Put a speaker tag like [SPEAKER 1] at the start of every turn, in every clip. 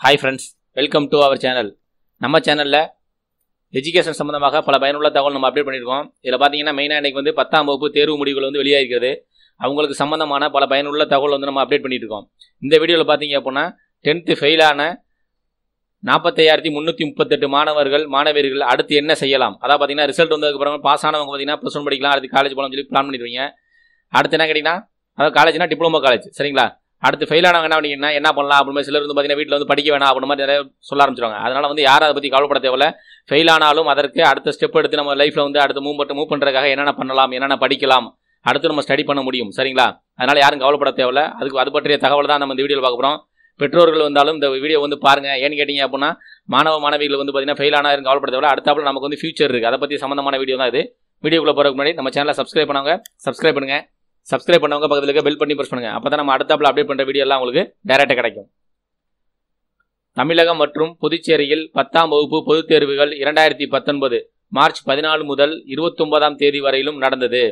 [SPEAKER 1] Hi friends welcome to our channel நம்ம சேனலில் education சம்மந்தமாக பல பயனுள்ள தகவல் நம்ம அப்டேட் பண்ணியிருக்கோம் இதில் பார்த்தீங்கன்னா மெயினாக இன்றைக்கி வந்து பத்தாம் வகுப்பு தேர்வு முடிவுகள் வந்து வெளியாகிருக்கிறது அவங்களுக்கு சம்மந்தமான பல பயனுள்ள தகவல் வந்து நம்ம அப்டேட் பண்ணிட்டு இருக்கோம் இந்த வீடியோவில் பார்த்தீங்க அப்படின்னா டென்த்து ஃபெயிலான நாற்பத்தையாயிரத்தி முந்நூற்றி முப்பத்தெட்டு மாணவர்கள் மாணவியர்கள் அடுத்து என்ன செய்யலாம்? அதாவது பார்த்தீங்கன்னா ரிசல்ட் வந்ததுக்கப்புறம் பாஸ் ஆனவங்க பார்த்தீங்கன்னா ப்ளஸ் ஒன் படிக்கலாம். அடுத்து காலேஜ் போகலாம்னு சொல்லி பிளான் பண்ணிடுவீங்க அடுத்து என்ன கேட்டிங்கன்னா அதாவது காலேஜ்னா டிப்ளமோ காலேஜ் சரிங்களா? அடுத்து ஃபெயில் ஆனவங்க என்ன பண்ணீங்கன்னா என்ன பண்ணலாம் அப்படின்னு சிலர் வந்து பார்த்தீங்கன்னா வீட்டில் வந்து படிக்க வேணாம் அப்படின்னு மாதிரி நிறைய சொல்ல ஆரம்பிச்சிருவாங்க. அதனால் வந்து யாரும் அதை பற்றி கவலைப்பட தேவையில்ல. ஃபெயில் ஆனாலும் அதற்கு அடுத்த ஸ்டெப் எடுத்து நம்ம லைஃப்பில் வந்து அடுத்து மூவ் பண்ண மூவ் பண்ணுறதுக்காக என்னென்ன பண்ணலாம் என்னென்ன படிக்கலாம் அடுத்து நம்ம ஸ்டடி பண்ண முடியும். சரிங்களா? அதனால் யாரும் கவலைப்பட தேவையில்ல. அதுக்கு அது பற்றிய தகவல் தான் நம்ம இந்த வீடியோவில் பார்க்க போகிறோம் பெற்றோர்கள் வந்தாலும் இந்த வீடியோ வந்து பாருங்கள் ஏன்னு கேட்டிங்க அப்படின்னா மாணவ மாணவிகள் வந்து பார்த்தீங்கன்னா ஃபெயில் ஆனால் யாரும் கவலைப்பட தேவையில்ல. அடுத்தாப்புல நமக்கு வந்து ஃபியூச்சர் இருக்குது அதை பற்றி சம்மந்தமான வீடியோ தான் இது. வீடியோக்குள்ளே போகிறதுக்கு முன்னாடி நம்ம சேனலை சப்ஸ்கிரைப் பண்ணுவாங்க சப்ஸ்கிரைப் பண்ணுங்கள் சப்ஸ்கிரைப் பண்ணவங்க பக்கத்தில் இருக்க பெல் பண்ணி ப்ரெஸ் பண்ணுங்கள் அப்போ தான் நம்ம அடுத்தாப்புல அப்டேட் பண்ணுற வீடியோ உங்களுக்கு டேரெக்டாக கிடைக்கும். தமிழகம் மற்றும் புதுச்சேரியில் பத்தாம் வகுப்பு பொதுத் தேர்வுகள் இரண்டாயிரத்தி பத்தொன்பது மார்ச் பதினாலு முதல் இருபத்தொன்பதாம் தேதி வரையிலும் நடந்தது.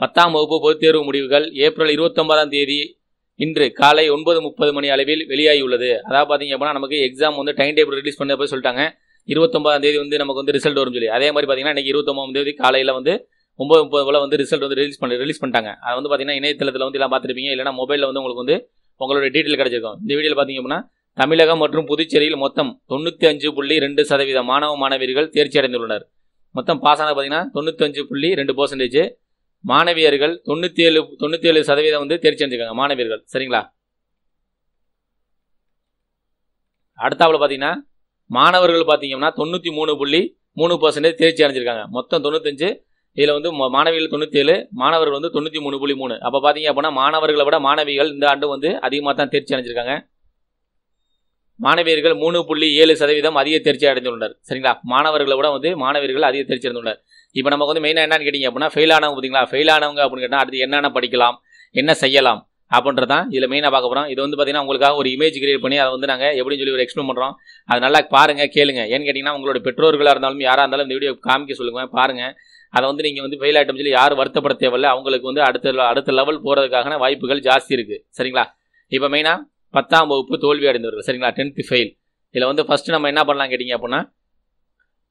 [SPEAKER 1] பத்தாம் வகுப்பு பொதுத் தேர்வு முடிவுகள் ஏப்ரல் இருபத்தொன்பதாம் தேதி இன்று காலை ஒன்பது முப்பது மணி அளவில் வெளியாகியுள்ளது. அதாவது பார்த்தீங்க அப்படின்னா நமக்கு எக்ஸாம் வந்து டைம் டேபிள் ரிலீஸ் பண்ண போய் சொல்லிட்டாங்க. இருபத்தொன்பதாம் தேதி வந்து நமக்கு வந்து ரிசல்ட் வரும் சொல்லி. அதே மாதிரி பார்த்தீங்கன்னா இன்னைக்கு இருபத்தொம்பதாம் தேதி காலையில் வந்து ஒம்பது முப்பது போல் வந்து ரிசல்ட் வந்து ரிலீஸ் பண்ணி ரிலீஸ் பண்ணிட்டாங்க. அதை வந்து பார்த்தீங்கன்னா இணையதளத்தில் வந்து எல்லாம் பார்த்துருப்பீங்க. இல்லைனா மொபைலில் வந்து உங்களுக்கு வந்து உங்களோட டீட்டெயில் கிடைச்சிருக்கும். இந்த வீடியோவில் பார்த்தீங்க அப்படின்னா தமிழகம் மற்றும் புதுச்சேரியில் மொத்தம் தொண்ணூற்றி அஞ்சு புள்ளி ரெண்டு சதவீத மாணவ மாணவியர்கள் தேர்ச்சி அடைந்துள்ளனர். மொத்தம் பாஸ் ஆனது பார்த்தீங்கன்னா தொண்ணூத்தஞ்சு புள்ளி ரெண்டு பர்சன்டேஜ் மாணவியர்கள் தொண்ணூற்றி ஏழு தொண்ணூற்றி ஏழு சதவீதம் வந்து தேர்ச்சி அடைஞ்சிருக்காங்க மாணவியர்கள். சரிங்களா? அடுத்தாவில் பார்த்தீங்கன்னா மாணவர்கள் பார்த்தீங்கன்னா தொண்ணூற்றி மூணு புள்ளி மூணு பர்சன்டேஜ் தேர்ச்சி அடைஞ்சிருக்காங்க. மொத்தம் தொண்ணூத்தஞ்சு இதில் வந்து மாணவிகள் தொண்ணூற்றி ஏழு மாணவர்கள் வந்து தொண்ணூற்றி மூணு புள்ளி மூணு. அப்போ பார்த்தீங்க அப்படின்னா மாணவர்களை விட மாணவிகள் இந்த ஆண்டு வந்து அதிகமாக தான் தேர்ச்சி அடைஞ்சிருக்காங்க. மாணவியர்கள் மூணு புள்ளி ஏழு சதவீதம் அதிக தேர்ச்சி அடைந்துள்ளனர் சரிங்களா? மாணவர்களை விட வந்து மாணவியர்கள் அதிக தேர்ச்சி அடைந்துள்ளனர் இப்போ நமக்கு வந்து மெயினாக என்னன்னு கேட்டிங்க அப்படின்னா ஃபெயில் ஆனவங்க பார்த்தீங்களா ஃபெயில் ஆனவங்க அப்படின்னு கேட்டால் அடுத்து என்னென்ன படிக்கலாம்? என்ன செய்யலாம்? அப்படின்றது தான் இதில் மெயினாக பார்க்க போகிறோம் இது வந்து பார்த்தீங்கன்னா உங்களுக்காக ஒரு இமேஜ் கிரியேட் பண்ணி அதை வந்து நாங்கள் எப்படின்னு சொல்லி ஒரு எக்ஸ்பிளைன் பண்ணுறோம் அது நல்லா பாருங்கள் கேளுங்க. ஏன்னு கேட்டிங்கன்னா உங்களோட பெற்றோர்களாக இருந்தாலும் யாராக இருந்தாலும் இந்த வீடியோ காமிக்க சொல்லுங்க பாருங்கள் அதை வந்து நீங்கள் வந்து ஃபெயில் ஆகிட்டோம் சொல்லி யாரும் வருத்தப்பட தேவையில்ல. அவங்களுக்கு வந்து அடுத்த அடுத்த லெவல் போகிறதுக்கான வாய்ப்புகள் ஜாஸ்தி இருக்குது சரிங்களா? இப்போ மெயினாக பத்தாம் வகுப்பு தோல்வி அடைந்தவர்கள் சரிங்களா? டென்த்து ஃபெயில் இதில் வந்து ஃபஸ்ட்டு நம்ம என்ன பண்ணலாம் கேட்டிங்க அப்படின்னா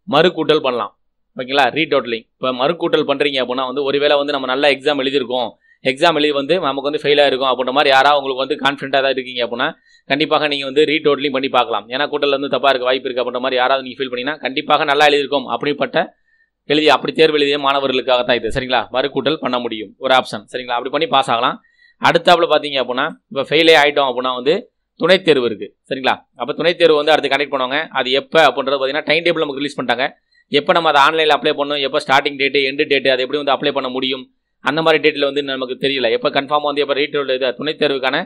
[SPEAKER 1] மறுக்கூட்டல் பண்ணலாம். ஓகேங்களா? ரீடோட்டலிங் இப்போ மறுக்கூட்டல் பண்ணுறீங்க அப்படின்னா வந்து ஒருவேளை வந்து நம்ம நல்லா எக்ஸாம் எழுதியிருக்கோம். எக்ஸாம் எழுதி வந்து நமக்கு வந்து ஃபெயிலாக இருக்கும் அப்படின்ற மாதிரி யாராவது உங்களுக்கு வந்து கான்ஃபிடென்ட்டாக தான் இருக்கீங்க அப்படின்னா கண்டிப்பாக நீங்கள் வந்து ரீடோட்லையும் பண்ணி பார்க்கலாம். ஏன்னா கூட்டல் வந்து தப்பாக இருக்க வாய்ப்பு இருக்குது அப்படின்ற மாதிரி யாராவது நீங்கள் ஃபீல் பண்ணிங்கன்னா கண்டிப்பாக நல்லா எழுதியிருக்கும். அப்படிப்பட்ட எழுதி அப்படி தேர்வு எழுதிய மாணவர்களுக்காக தான் இது. சரிங்களா? மறுக்கூட்டல் பண்ண முடியும். ஒரு ஆப்ஷன் சரிங்களா? அப்படி பண்ணி பாஸ் ஆகலாம். அடுத்தாப்புல பார்த்தீங்க அப்படின்னா இப்போ ஃபெயிலே ஆகிட்டோம் அப்படின்னா வந்து துணைத் தேர்வு இருக்குது சரிங்களா? அப்போ துணைத் தேர்வு வந்து அடுத்து கனெக்ட் பண்ணுவாங்க. அது எப்போ அப்படின்றது பார்த்தீங்கன்னா டைம் டேபிள் நமக்கு ரிலீஸ் பண்ணிட்டாங்க. எப்போ நம்ம அதை ஆன்லைனில் அப்ளை பண்ணணும்? எப்போ ஸ்டார்டிங் டேட்டு எண்டு டேட்டு அது எப்படி வந்து அப்ளை பண்ண முடியும்? அந்த மாதிரி டேட்டில் வந்து நமக்கு தெரியல. எப்போ கன்ஃபார்மாக வந்து எப்போ ரீட்டோல் இது துணைத் தேர்வுக்கான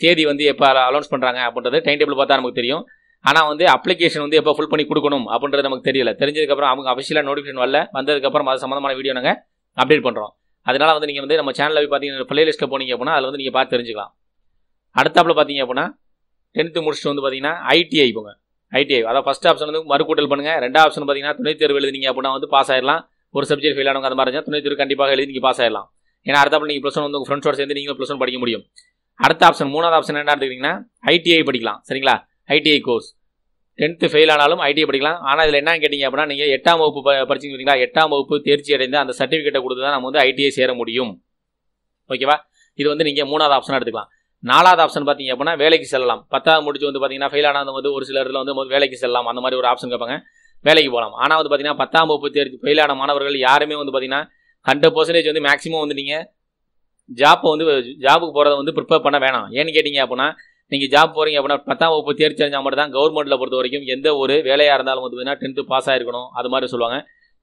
[SPEAKER 1] தேதி வந்து எப்போ அலௌன்ஸ் பண்ணுறாங்க அப்படின்றது டைம் டேபிள் பார்த்தா நமக்கு தெரியும். ஆனால் வந்து அப்ளிகேஷன் வந்து எப்போ ஃபுல் பண்ணி கொடுக்கணும் அப்படின்றது நமக்கு தெரியல. தெரிஞ்சதுக்கப்புறம் அவங்க அஃபிஷியலாக நோட்டிஃபிகேஷன் வரல. வந்ததுக்கப்புறம் அது சம்மந்தமான வீடியோ நாங்கள் அப்டேட் பண்ணுறோம் அதனால் வந்து நீங்கள் வந்து நம்ம சேனலில் போய் பார்த்தீங்கன்னா ப்ளே லிஸ்ட்டில் போனீங்க அப்படின்னா அதில் வந்து நீங்கள் பார்த்து தெரிஞ்சுக்கலாம். அடுத்தாப்பில் பார்த்தீங்க அப்படின்னா டென்த்து முடிச்சுட்டு வந்து பார்த்தீங்கன்னா ஐடிஐ போங்க. ஐடிஐ அதாவது ஃபஸ்ட் ஆப்ஷன் வந்து மறுக்கூட்டல் பண்ணுங்கள் ரெண்டாவது ஆப்ஷன் பார்த்தீங்கன்னா துணைத் தேர்வு எழுதினீங்க அப்படின்னா வந்து பாஸ் ஆயிடலாம் ஒரு சப்ஜெக்ட் ஃபெயில் ஆனவங்க அந்த மாதிரி இருந்தால் துணை தேர்வு கண்டிப்பாக எழுதி நீங்கள் பாஸ் ஆகிடலாம் ஏன்னா அடுத்தாப்புல நீங்கள் ப்ளஸ் ஒன் வந்து உங்கள் ஃப்ரெண்ட்ஸோட சேர்ந்து நீங்கள் ப்ளஸ் ஒன் படிக்க முடியும். அடுத்த ஆப்ஷன் மூணாவது ஆப்ஷன் என்ன எடுத்துக்கிட்டிங்கன்னா ஐடிஐ படிக்கலாம். சரிங்களா? ஐடிஐ கோர்ஸ் டென்த்து ஃபெயில் ஆனாலும் ஐடிஐ படிக்கலாம். ஆனால் இதில் என்னன்னு கேட்டிங்க அப்படின்னா நீங்கள் எட்டாம் வகுப்பு படிச்சிங்க பார்த்தீங்களா? எட்டாம் வகுப்பு தேர்ச்சி அடைந்து அந்த சர்டிஃபிகேட்டை கொடுத்து தான் நம்ம வந்து ஐடிஐ சேர முடியும். ஓகேவா இது வந்து நீங்கள் மூணாவது ஆப்ஷன் எடுத்துக்கலாம். நாலாவது ஆப்ஷன் பார்த்தீங்க அப்படின்னா வேலைக்கு செல்லலாம். பத்தாவது முடிச்சு வந்து பார்த்தீங்கன்னா ஃபெயில் ஆனால் வந்து ஒரு சில இடத்துல வந்து வேலைக்கு செல்லலாம். அந்த மாதிரி ஒரு ஆப்ஷன் கேட்பாங்க. வேலைக்கு போகலாம். ஆனால் வந்து பார்த்தீங்கன்னா பத்தாம் வகுப்பு தேர்ச்சி ஃபெயில் மாணவர்கள் யாருமே வந்து பார்த்தீங்கன்னா ஹண்ட்ரட் பர்சன்டேஜ் வந்து மேக்ஸிமம் வந்து நீங்கள் ஜாப்பை வந்து ஜாபுக்கு போகிறத வந்து ப்ரிப்பேர் பண்ண வேணாம். ஏன்னு கேட்டிங்க அப்படின்னா நீங்கள் ஜாப் போகிறீங்க அப்படின்னா பத்தாம் வகுப்பு தேர்ச்சி அடைஞ்சால் மட்டும் தான் கவர்மெண்ட்டில் பொறுத்த வரைக்கும் எந்த ஒரு வேலையாக இருந்தாலும் வந்து பார்த்தீங்கன்னா டென்த்து பாஸ் ஆகிருக்கணும் அது மாதிரி சொல்லுவாங்க.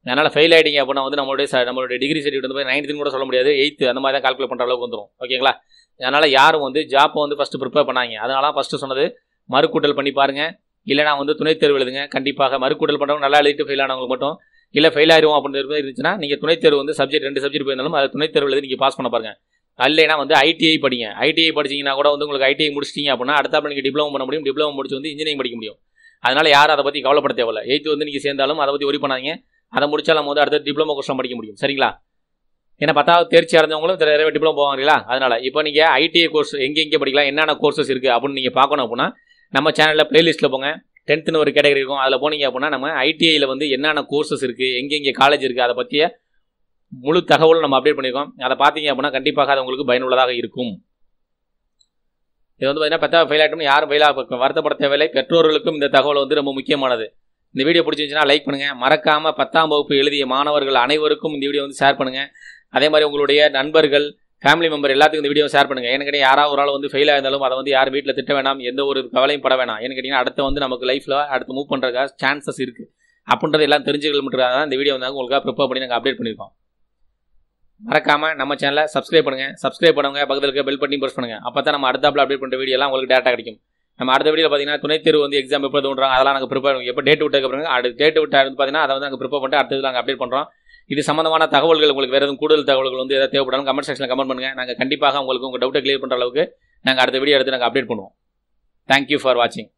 [SPEAKER 1] அதனால் ஃபெயில் ஆகிட்டீங்க அப்படின்னா வந்து நம்மளுடைய நம்மளுடைய டிகிரி சர்டிஃபிகேட் வந்து நைன்த்துன்னு கூட சொல்ல முடியாது. எயித்து அந்த மாதிரி தான் கால்குலேட் பண்ணுற அளவுக்கு வந்துடும் ஓகேங்களா? அதனால் யாரும் வந்து ஜாப்பை வந்து ஃபஸ்ட்டு ப்ரிப்பேர் பண்ணாங்க அதனால ஃபஸ்ட்டு சொன்னது மறுக்கூட்டல் பண்ணி பாருங்கள் இல்லைனா வந்து துணைத் தேர்வு எழுதுங்க. கண்டிப்பாக மறுக்கூடல் பண்ணுறவங்க நல்லா எழுதிட்டு ஃபெயில் ஆனவங்களுக்கு மட்டும் இல்லை ஃபெயில் ஆயிரும் அப்படின்னு இருந்துச்சுன்னா நீங்கள் துணைத் தேர்வு வந்து சப்ஜெக்ட் ரெண்டு சப்ஜெக்ட் போயிருந்தாலும் அதை துணைத் தேர்வு எழுதி நீங்கள் பாஸ் பண்ண பாருங்க. இல்லைனா வந்து ஐடிஐ படிங்க. ஐடிஐ படிச்சிங்கன்னா கூட வந்து உங்களுக்கு ஐடிஐ முடிச்சிட்டீங்க அப்படின்னா அடுத்தாப்புல நீங்கள் டிப்ளமோ பண்ண முடியும். டிப்ளமோ முடிச்சு வந்து இன்ஜினியரிங் படிக்க முடியும். அதனால் யாரும் அதை பற்றி கவலைப்பட தேவையில்ல. எயித்து வந்து நீங்கள் சேர்ந்தாலும் அதை பற்றி ஒரி பண்ணாதீங்க. அதை முடிச்சால் நம்ம வந்து அடுத்த டிப்ளமோ கோர்ஸ்லாம் படிக்க முடியும். சரிங்களா? ஏன்னா பத்தாவது தேர்ச்சி அடைஞ்சவங்களும் நிறைய டிப்ளமோ போவாங்களா அதனால இப்போ நீங்கள் ஐடிஐ கோர்ஸ் எங்கே எங்கே படிக்கலாம்? என்னென்ன கோர்சஸ் இருக்குது அப்படின்னு நீங்கள் பார்க்கணும் அப்படின்னா நம்ம சேனலில் ப்ளேலிஸ்ட்டில் போங்க. டென்த்துன்னு ஒரு கேட்டகரி இருக்கும். அதில் போனீங்க அப்படின்னா நம்ம ஐடிஐயில் வந்து என்னென்ன கோர்சஸ் இருக்குது எங்கெங்கே காலேஜ் இருக்குது அதை பற்றிய முழு தகவலும் நம்ம அப்டேட் பண்ணியிருக்கோம் அதை பார்த்தீங்க அப்படின்னா கண்டிப்பாக அது உங்களுக்கு பயனுள்ளதாக இருக்கும். இது வந்து பார்த்தீங்கன்னா பத்தாவது ஃபெயில் ஆகிட்டோம்னு யாரும் ஃபெயில் ஆக வருத்தப்பட தேவையில்லை. பெற்றோர்களுக்கும் இந்த தகவல் வந்து ரொம்ப முக்கியமானது. இந்த வீடியோ பிடிச்சிருந்துச்சுன்னா லைக் பண்ணுங்கள் மறக்காமல் பத்தாம் வகுப்பு எழுதிய மாணவர்கள் அனைவருக்கும் இந்த வீடியோ வந்து ஷேர் பண்ணுங்கள் அதே மாதிரி உங்களுடைய நண்பர்கள் ஃபேமிலி மெம்பர் எல்லாத்துக்கும் இந்த வீடியோ ஷேர் பண்ணுங்கள் எனக்கு கேட்டீங்க யாராவது ஒரு ஆள் வந்து ஃபெயில் ஆயிருந்தாலும் அதை வந்து யார் வீட்டில் திட்ட வேணாம் எந்த ஒரு கவலையும் பட வேணாம். ஏன்னு கேட்டிங்கன்னா அடுத்த வந்து நமக்கு லைஃப்பில் அடுத்து மூவ் பண்ணுறதுக்காக சான்சஸ் இருக்குது அப்படின்றது எல்லாம் தெரிஞ்சுக்கல மட்டும் தான் இந்த வீடியோ வந்து உங்களுக்காக ப்ரிப்பேர் பண்ணி நாங்கள் அப்டேட் பண்ணியிருக்கோம் மறக்காம நம்ம சேனலை சப்ஸ்கிரைப் பண்ணுங்கள் சப்ஸ்கிரைப் பண்ணுங்க பக்கத்தில் இருக்க பெல் பட்டனையும் ப்ரெஸ் பண்ணுங்கள் அப்போ தான் நம்ம அடுத்தாப்பில் அப்டேட் பண்ணுற வீடியோலாம் உங்களுக்கு டேட்டா கிடைக்கும். நம்ம அடுத்த வீடியோ பார்த்தீங்கன்னா துணைத் தேர்வு வந்து எக்ஸாம் எப்போ தோன்றாங்க அதெல்லாம் நாங்கள் ப்ரிப்பேர் எப்போ டேட் விட்டதுக்கு அப்புறம் அடுத்த டேட் விட்டு வந்து பார்த்தீங்கன்னா அதை வந்து நாங்கள் ப்ரிப்பேர் பண்ணிட்டு அடுத்தது நாங்கள் அப்டேட் பண்ணுறோம் இது சம்மந்தமான தகவல்கள் உங்களுக்கு வேறு எதுவும் கூடுதல் தகவல்கள் வந்து எதாவது தேவைப்படாலும் கமெண்ட் செக்ஷனில் கமெண்ட் பண்ணுங்கள் நாங்கள் கண்டிப்பாக உங்களுக்கு உங்கள் டவுட்டை கிளியர் பண்ணுற அளவுக்கு நாங்கள் அடுத்த வீடியோ எடுத்து நாங்கள் அப்டேட் பண்ணுவோம். தேங்க்யூ ஃபார் வாட்சிங்